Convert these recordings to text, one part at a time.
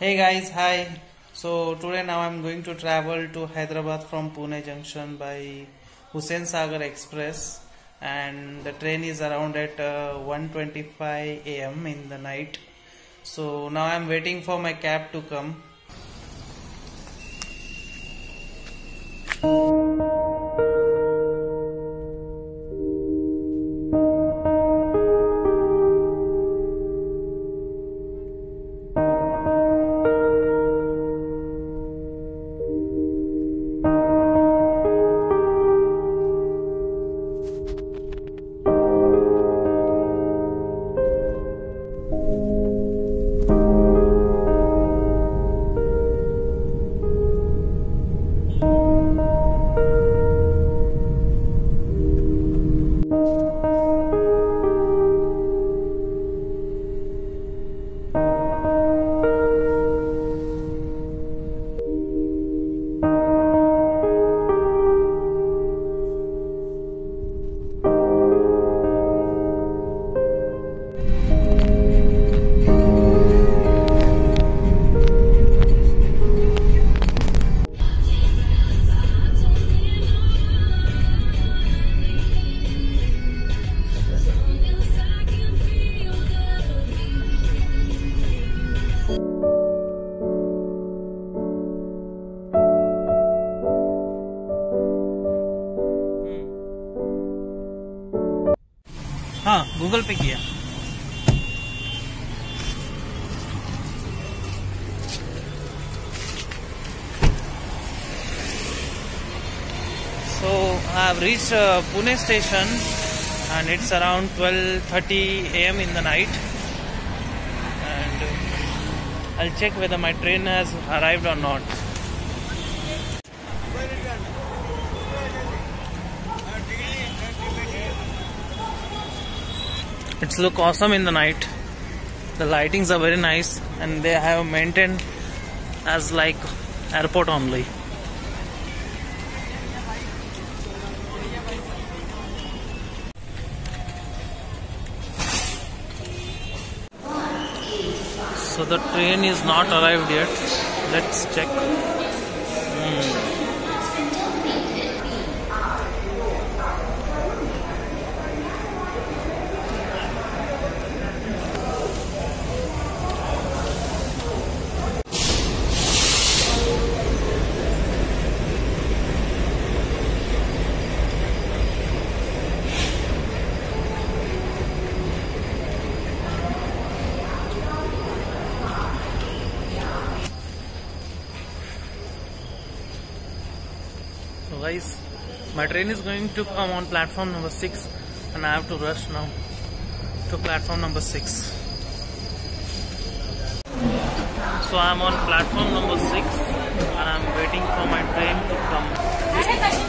Hey guys, hi. So today now I'm going to travel to Hyderabad from Pune Junction by Hussain Sagar Express and the train is around at uh, 1:25 am in the night. So now I'm waiting for my cab to come. हाँ Google पे किया So I have reached uh, Pune station and it's around 12:30 am in the night and uh, I'll check whether my train has arrived or not. It's look awesome in the night. The lightings are very nice and they have maintained as like airport only. So the train is not arrived yet. Let's check. Guys, my train is going to come on platform number 6 and I have to rush now to platform number 6. So I am on platform number 6 and I am waiting for my train to come.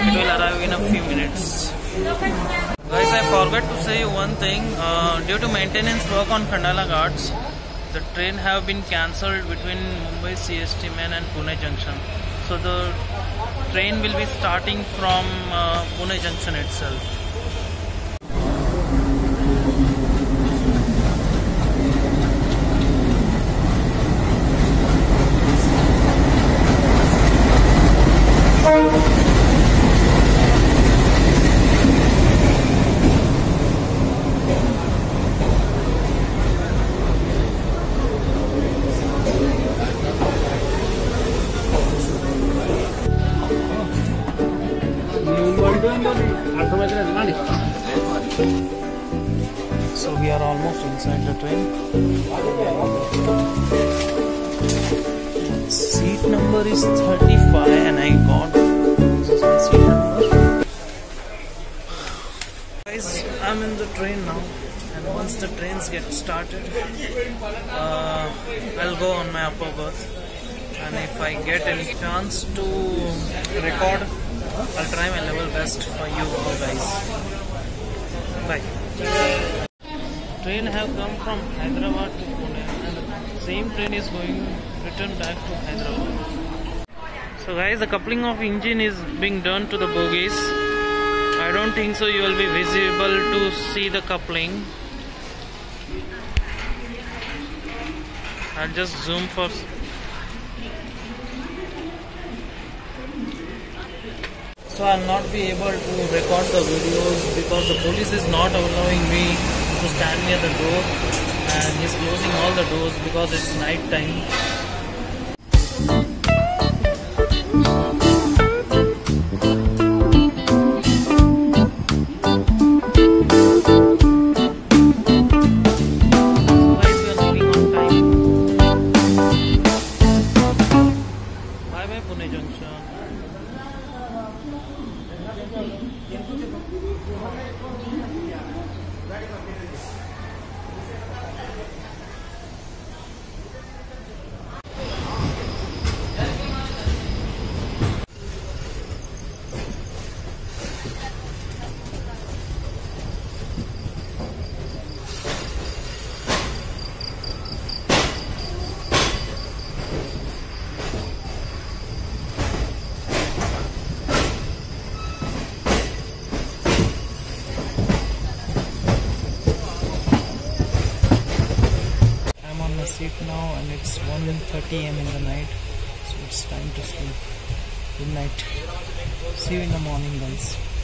It will arrive in a few minutes. Guys, I forgot to say one thing. Uh, due to maintenance work on Khandala Ghats, the train have been cancelled between Mumbai CST main and Pune Junction. So the train will be starting from uh, Pune Junction itself. Almost inside the train. Seat number is 35 and I got this is my seat number. Guys, I'm in the train now and once the trains get started, uh, I'll go on my upper berth and if I get any chance to record, I'll try my level best for you guys. Bye train have come from Hyderabad to Pune and same train is going return back to Hyderabad. So guys the coupling of engine is being done to the bogies. I don't think so you will be visible to see the coupling. I'll just zoom first. So I'll not be able to record the videos because the police is not allowing me to stand near the door and he's closing all the doors because it's night time now and it's 1.30 am in the night. So it's time to sleep. Good night. See you in the morning guys